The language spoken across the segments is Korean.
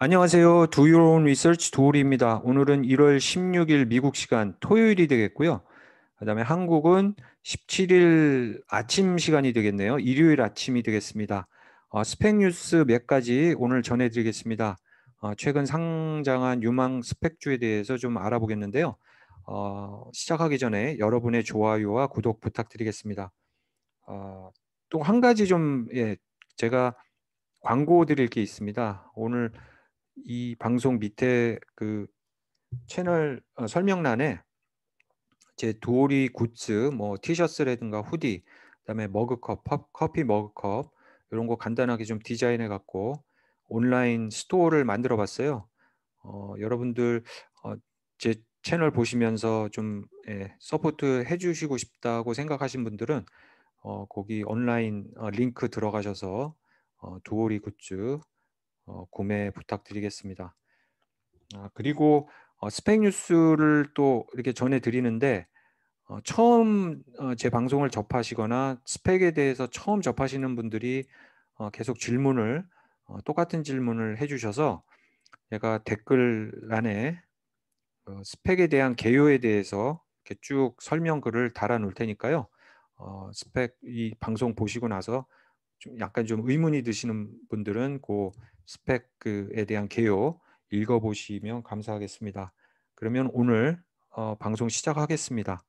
안녕하세요. Do Your Own Research 도우리입니다. 오늘은 1월 16일 미국 시간 토요일이 되겠고요. 그다음에 한국은 17일 아침 시간이 되겠네요. 일요일 아침이 되겠습니다. 어, 스펙 뉴스 몇 가지 오늘 전해드리겠습니다. 어, 최근 상장한 유망 스펙주에 대해서 좀 알아보겠는데요. 어, 시작하기 전에 여러분의 좋아요와 구독 부탁드리겠습니다. 어, 또한 가지 좀 예, 제가 광고 드릴 게 있습니다. 오늘 이 방송 밑에 그 채널 어, 설명란에 제 도리 굿즈 뭐 티셔츠라든가 후디 그다음에 머그컵 커피 머그컵 이런 거 간단하게 좀 디자인해 갖고 온라인 스토어를 만들어 봤어요. 어, 여러분들 어, 제 채널 보시면서 좀 예, 서포트 해주시고 싶다고 생각하신 분들은 어, 거기 온라인 어, 링크 들어가셔서 어, 도오리 굿즈 어, 구매 부탁드리겠습니다. 아, 그리고 어, 스팩 뉴스를 또 이렇게 전해드리는데 어, 처음 어, 제 방송을 접하시거나 스팩에 대해서 처음 접하시는 분들이 어, 계속 질문을 어, 똑같은 질문을 해주셔서 제가 댓글란에 어, 스팩에 대한 개요에 대해서 이렇게 쭉 설명글을 달아 놓을 테니까요. 어, 스펙 이 방송 보시고 나서 좀 약간 좀 의문이 드시는 분들은 그 스펙에 대한 개요 읽어보시면 감사하겠습니다. 그러면 오늘 어, 방송 시작하겠습니다.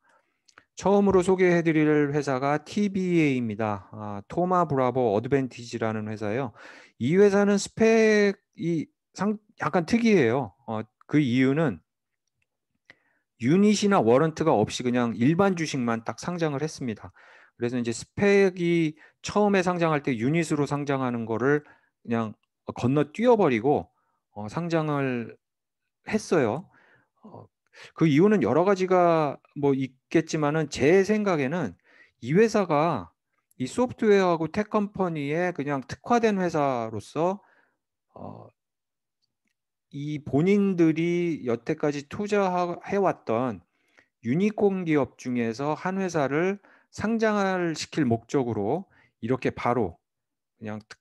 처음으로 소개해드릴 회사가 TBA입니다. 아, 토마 브라보 어드밴티지라는 회사예요. 이 회사는 스펙이 상, 약간 특이해요. 어, 그 이유는 유닛이나 워런트가 없이 그냥 일반 주식만 딱 상장을 했습니다. 그래서 이제 스펙이 처음에 상장할 때 유닛으로 상장하는 거를 그냥 건너 뛰어 버리고 어, 상장을 했어요. 어, 그 이유는 여러 가지가 뭐 있겠지만은 제 생각에는 이 회사가 이 소프트웨어하고 텍 컴퍼니에 그냥 특화된 회사로서 어, 이 본인들이 여태까지 투자해 왔던 유니콘 기업 중에서 한 회사를 상장을 시킬 목적으로 이렇게 바로 그냥 특,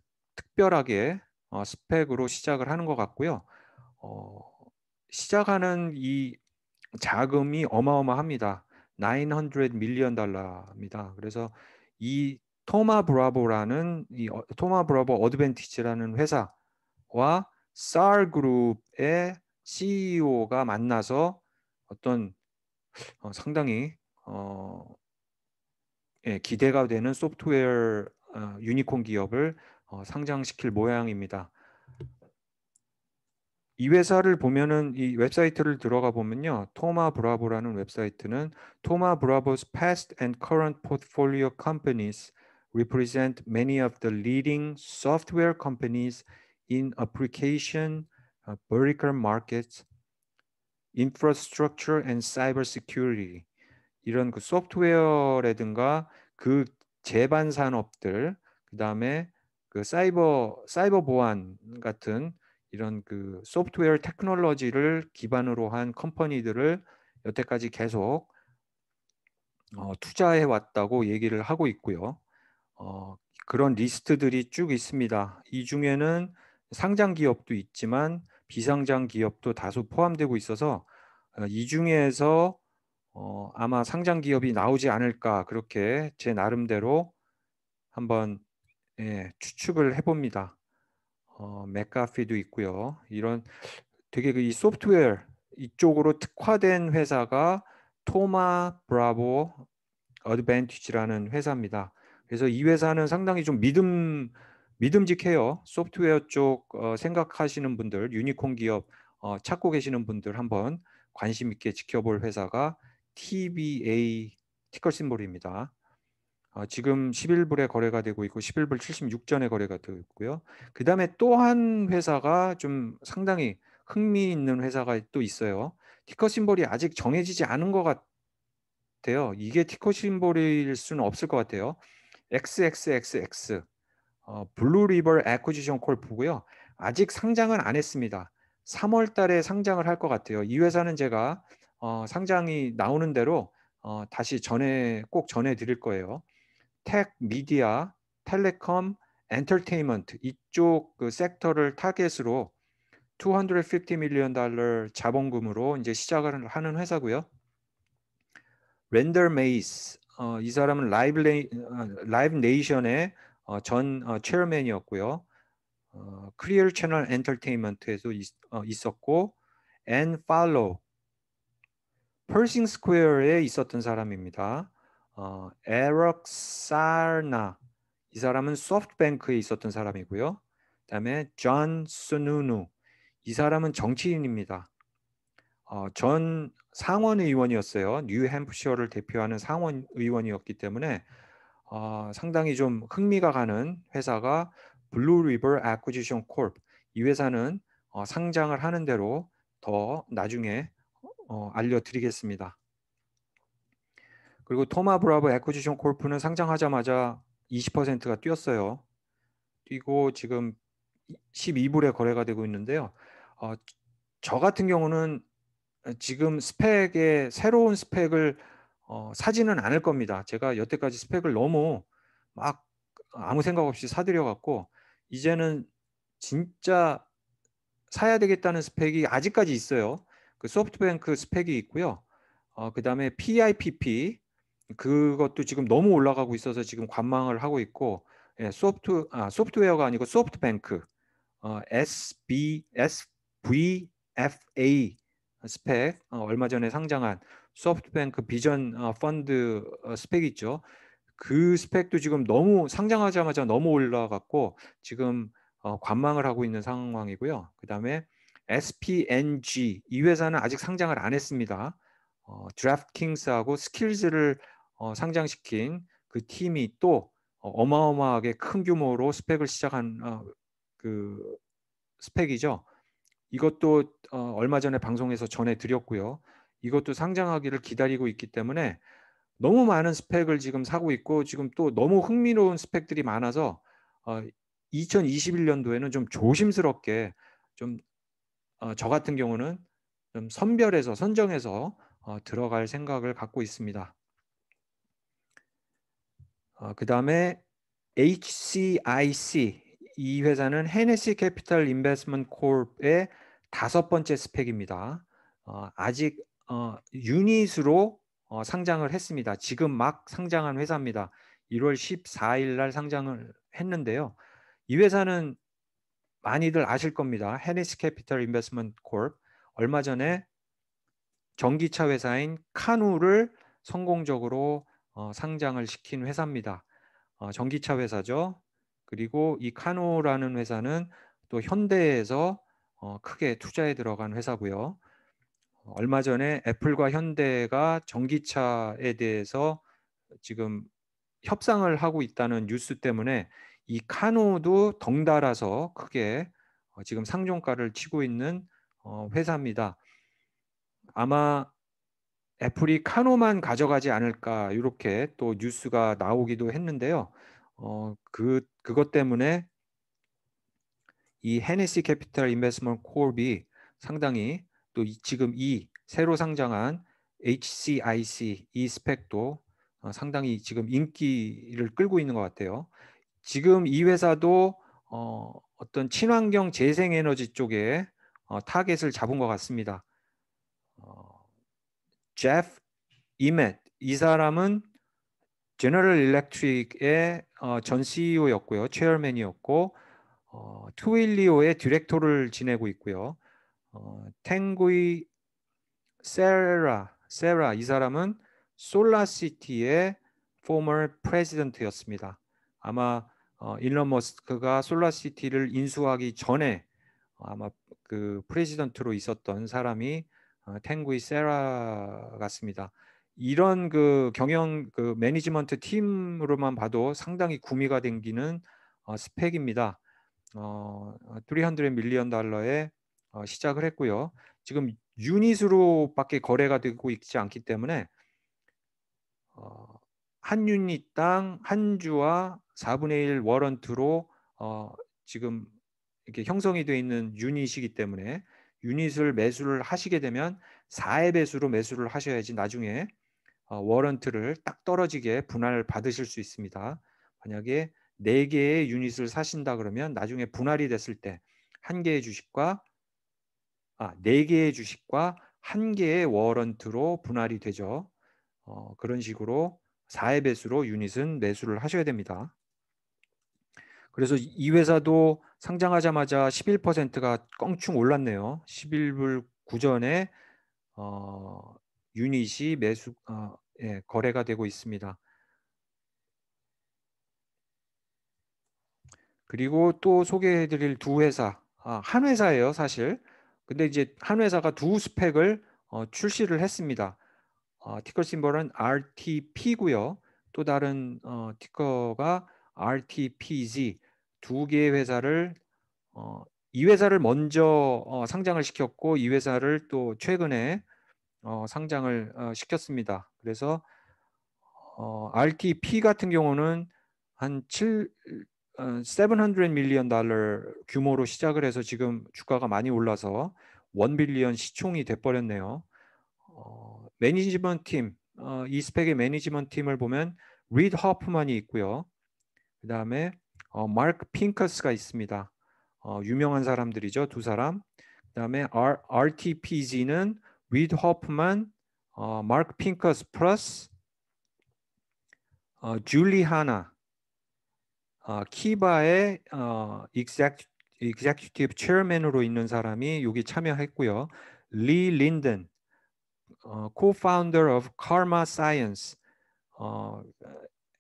별하게 어, 스팩으로 시작을 하는 것 같고요. 어, 시작하는 이 자금이 어마어마합니다. 900 million 달러입니다. 그래서 이 Thoma Bravo라는 이 어, Thoma Bravo Advantage라는 회사와 SAR 그룹의 CEO가 만나서 어떤 어, 상당히 어, 예, 기대가 되는 소프트웨어 어, 유니콘 기업을 어, 상장시킬 모양입니다. 이 회사를 보면은 이 웹사이트를 들어가 보면요. Thoma Bravo라는 웹사이트는 Thoma Bravo's past and current portfolio companies represent many of the leading software companies in application, uh, vertical markets, infrastructure and cyber security. 이런 그 소프트웨어라든가 그 제반 산업들 그다음에 그 사이버 사이버 보안 같은 이런 그 소프트웨어 테크놀로지를 기반으로 한 컴퍼니들을 여태까지 계속 어, 투자해 왔다고 얘기를 하고 있고요. 어, 그런 리스트들이 쭉 있습니다. 이 중에는 상장 기업도 있지만 비상장 기업도 다수 포함되고 있어서 어, 이 중에서 어, 아마 상장 기업이 나오지 않을까 그렇게 제 나름대로 한번 예, 추측을 해봅니다. 어, 맥카피도 있고요. 이런 되게 그이 소프트웨어 이쪽으로 특화된 회사가 Thoma Bravo Advantage라는 회사입니다. 그래서 이 회사는 상당히 좀 믿음 믿음직해요. 소프트웨어 쪽 어, 생각하시는 분들, 유니콘 기업 어, 찾고 계시는 분들 한번 관심 있게 지켜볼 회사가 TBA ticker symbol입니다. 어, 지금 11불에 거래가 되고 있고 11불 76전에 거래가 되고 있고요. 그 다음에 또 한 회사가 좀 상당히 흥미 있는 회사가 또 있어요. ticker symbol이 아직 정해지지 않은 것 같아요. 이게 ticker symbol일 수는 없을 것 같아요. XXXX 어, Blue River Acquisition Corp고요. 아직 상장은 안 했습니다. 3월 달에 상장을 할 것 같아요. 이 회사는 제가 어, 상장이 나오는 대로 어, 다시 전해 꼭 전해 드릴 거예요. tech, 미디어, telecom, 엔터테인먼트 이쪽 그 sector를 타겟으로 250 million 달러 자본금으로 이제 시작을 하는 회사고요. 랜덜 메이스 어, 이 사람은 라이브 레이, 어, Live Nation의 어, 전 어, chairman이었고요. 어, Clear Channel Entertainment에도 있, 어, 있었고 앤 팔로 Pershing Square에 있었던 사람입니다. 어, 에럭 사르나 이 사람은 소프트뱅크에 있었던 사람이고요. 그다음에 존 수누누 이 사람은 정치인입니다. 어, 전 상원 의원이었어요. 뉴햄프셔를 대표하는 상원 의원이었기 때문에 어, 상당히 좀 흥미가 가는 회사가 Blue River Acquisition Corp. 이 회사는 어, 상장을 하는 대로 더 나중에 어, 알려드리겠습니다. 그리고 토마 브라보 애쿠지션 콜프는 상장하자마자 20%가 뛰었어요. 뛰고 지금 12불에 거래가 되고 있는데요. 어, 저 같은 경우는 지금 스펙에 새로운 스펙을 어, 사지는 않을 겁니다. 제가 여태까지 스펙을 너무 막 아무 생각 없이 사들여 갖고 이제는 진짜 사야 되겠다는 스펙이 아직까지 있어요. 그 소프트뱅크 스펙이 있고요. 어, 그 다음에 PIPP 그것도 지금 너무 올라가고 있어서 지금 관망을 하고 있고 예, 소프트 아, 소프트웨어가 아니고 소프트뱅크 어, SB SVFA 스펙 어, 얼마 전에 상장한 소프트뱅크 비전 어, 펀드 어, 스펙 있죠. 그 스펙도 지금 너무 상장하자마자 너무 올라갔고 지금 어, 관망을 하고 있는 상황이고요. 그 다음에 SPNG 이 회사는 아직 상장을 안 했습니다. 어, DraftKings하고 Skillz를 어, 상장시킨 그 팀이 또 어마어마하게 큰 규모로 스팩을 시작한 어, 그 스팩이죠. 이것도 어, 얼마 전에 방송에서 전해드렸고요. 이것도 상장하기를 기다리고 있기 때문에 너무 많은 스팩을 지금 사고 있고 지금 또 너무 흥미로운 스팩들이 많아서 어, 2021년도에는 좀 조심스럽게 좀 저 어, 같은 경우는 좀 선별해서 선정해서 어, 들어갈 생각을 갖고 있습니다. 어, 그 다음에 HCIC 이 회사는 Hennessy Capital Investment Corp의 다섯 번째 스팩입니다. 어, 아직 어, 유닛으로 어, 상장을 했습니다. 지금 막 상장한 회사입니다. 1월 14일 날 상장을 했는데요. 이 회사는 많이들 아실 겁니다. Hennessy Capital Investment Corp 얼마 전에 전기차 회사인 카누를 성공적으로 어, 상장을 시킨 회사입니다. 어, 전기차 회사죠. 그리고 이 카누라는 회사는 또 현대에서 어, 크게 투자에 들어간 회사고요. 얼마 전에 애플과 현대가 전기차에 대해서 지금 협상을 하고 있다는 뉴스 때문에 이 카누도 덩달아서 크게 어, 지금 상종가를 치고 있는 어, 회사입니다. 아마 애플이 카누만 가져가지 않을까 이렇게 또 뉴스가 나오기도 했는데요. 어, 그 그것 때문에 이 Hennessy Capital Investment Corp이 상당히 또 이, 지금 이 새로 상장한 HCIC 이 스팩도 어, 상당히 지금 인기를 끌고 있는 것 같아요. 지금 이 회사도 어, 어떤 친환경 재생에너지 쪽에 어, 타겟을 잡은 것 같습니다. 어, 제프 이멀트 이 사람은 제너럴 일렉트릭의 어, 전 CEO였고요. chairman이었고 어, Twilio의 디렉터를 지내고 있고요. 어, 탱구이 세라 세라 이 사람은 솔라시티의 former president였습니다. 아마 어, 일론 머스크가 솔라시티를 인수하기 전에 아마 그 president로 있었던 사람이 어, 탱구이 세라 같습니다. 이런 그 경영 그 management 팀으로만 봐도 상당히 구미가 댕기는 어, SPAC입니다. 어, 300 million 달러에 어, 시작을 했고요. 지금 유닛으로밖에 거래가 되고 있지 않기 때문에 어, 한 유닛당 한 주와 4분의 1 warrant로 어, 지금 이렇게 형성이 되어 있는 유닛이기 때문에 유닛을 매수를 하시게 되면 4의 배수로 매수를 하셔야지 나중에 어, warrant를 딱 떨어지게 분할 받으실 수 있습니다. 만약에 4개의 유닛을 사신다 그러면 나중에 분할이 됐을 때한 개의 주식과 아, 4개의 주식과 1개의 워런트로 분할이 되죠. 어, 그런 식으로 4의 배수로 유닛은 매수를 하셔야 됩니다. 그래서 이 회사도 상장하자마자 11%가 껑충 올랐네요. 11불 구전에 어, 유닛이 매수 어, 예, 거래가 되고 있습니다. 그리고 또 소개해드릴 두 회사, 아, 한 회사예요, 사실. 근데 이제 한 회사가 두 스펙을 어, 출시를 했습니다. 어, 티커 심벌은 RTP고요. 또 다른 어, 티커가 RTPZ 두 개의 회사를 어, 이 회사를 먼저 어, 상장을 시켰고 이 회사를 또 최근에 어, 상장을 어, 시켰습니다. 그래서 어, RTP 같은 경우는 한 7, 700 million 달러 규모로 시작을 해서 지금 주가가 많이 올라서 1 billion 시총이 돼버렸네요. 어, management 팀, 어, 이 SPAC의 management 팀을 보면 리드 허프만이 있고요. 그 다음에 어, 마크 핑커스가 있습니다. 어, 유명한 사람들이죠, 두 사람. 그 다음에 RTPG는 리드 허프만, 어, 마크 핑커스 플러스 어, 줄리 하나, 어, 키바의 어, executive chairman으로 있는 사람이 여기 참여했고요. 리 린든, 어, co-founder of Karma Science, 어,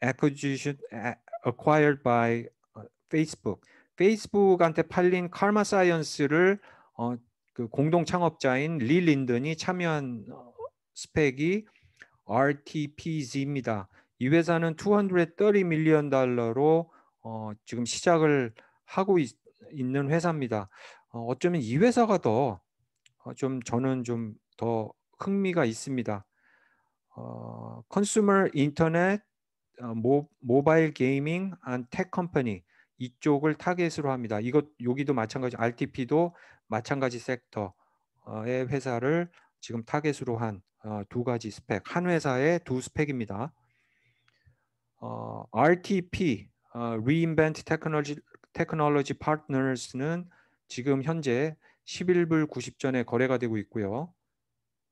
acquisition acquired by Facebook. 페이스북한테 팔린 카르마 사이언스를 어, 그 공동 창업자인 리 린든이 참여한 어, SPAC이 RTPZ입니다. 이 회사는 230 million 달러로 어, 지금 시작을 하고 있, 는 회사입니다. 어, 어쩌면 이 회사가 더좀 어, 저는 좀 더 흥미가 있습니다. 어, consumer 인터넷 어, 모, 모바일 gaming and tech company 이쪽을 타겟으로 합니다. 이것 여기도 마찬가지 RTP도 마찬가지 섹터의 회사를 지금 타겟으로 한두 어, 가지 SPAC 한 회사의 두 SPAC입니다. 어, RTP 어, Reinvent Technology, Technology Partners는 지금 현재 11불 90전에 거래가 되고 있고요.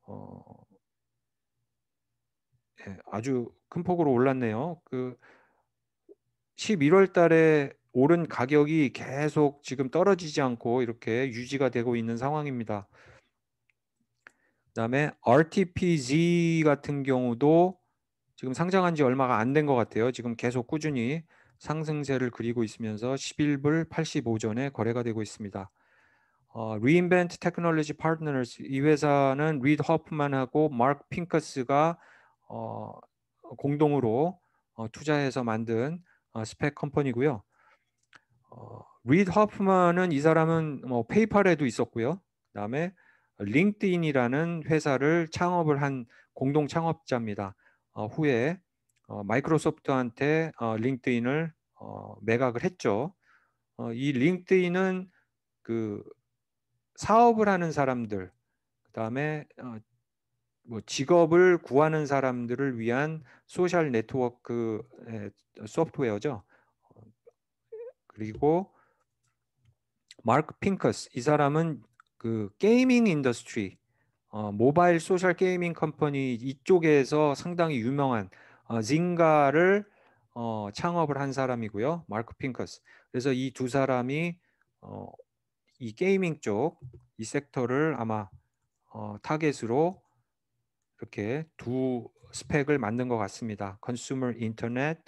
어, 예, 아주 큰 폭으로 올랐네요. 그 11월 달에 오른 가격이 계속 지금 떨어지지 않고 이렇게 유지가 되고 있는 상황입니다. 그다음에 RTPZ 같은 경우도 지금 상장한 지 얼마가 안 된 것 같아요. 지금 계속 꾸준히 상승세를 그리고 있으면서 11불 85전에 거래가 되고 있습니다. 어, Reinvent Technology Partners 이 회사는 리드 허프만하고 마크 핑커스가 어, 공동으로 어, 투자해서 만든 어, SPAC company고요. 어, 리드 허프만은 이 사람은 뭐 페이팔에도 있었고요. 그다음에 링크드인이라는 회사를 창업을 한 공동 창업자입니다. 어, 후에 어, 마이크로소프트한테 어, 링크드인을 어, 매각을 했죠. 어, 이 링크드인은 그 사업을 하는 사람들, 그 다음에 어, 뭐 직업을 구하는 사람들을 위한 소셜 네트워크 소프트웨어죠. 그리고 마크 핑커스 이 사람은 그 gaming industry 어, 모바일 social gaming company 이쪽에서 상당히 유명한 어, 징가를 어, 창업을 한 사람이고요. 마크 핑커스. 그래서 이 두 사람이 어, 이 gaming 쪽 이 섹터를 아마 어, 타겟으로 이렇게 두 SPAC을 만든 것 같습니다. consumer 인터넷,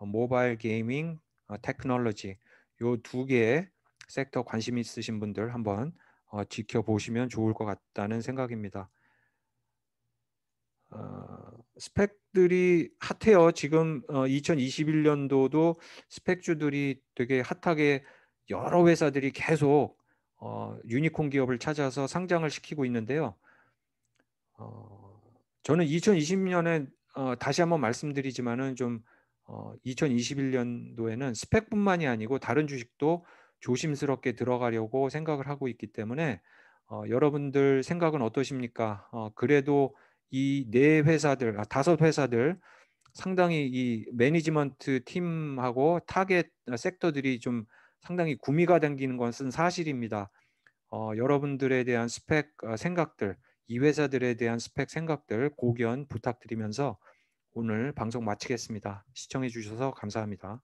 모바일 gaming, technology 요 두 개의 섹터 관심 있으신 분들 한번 어, 지켜보시면 좋을 것 같다는 생각입니다. 어, SPAC들이 hot해요. 지금 어, 2021년도도 스펙주들이 되게 핫하게 여러 회사들이 계속 어, 유니콘 기업을 찾아서 상장을 시키고 있는데요. 어, 저는 2020년에 어, 다시 한번 말씀드리지만은 좀 어, 2021년도에는 스펙뿐만이 아니고 다른 주식도 조심스럽게 들어가려고 생각을 하고 있기 때문에 어, 여러분들 생각은 어떠십니까? 어, 그래도 이 네 회사들, 아, 다섯 회사들 상당히 이 management 팀하고 타겟 섹터들이 좀 상당히 구미가 당기는 것은 사실입니다. 어, 여러분들에 대한 SPAC 어, 생각들, 이 회사들에 대한 SPAC 생각들 고견 부탁드리면서 오늘 방송 마치겠습니다. 시청해 주셔서 감사합니다.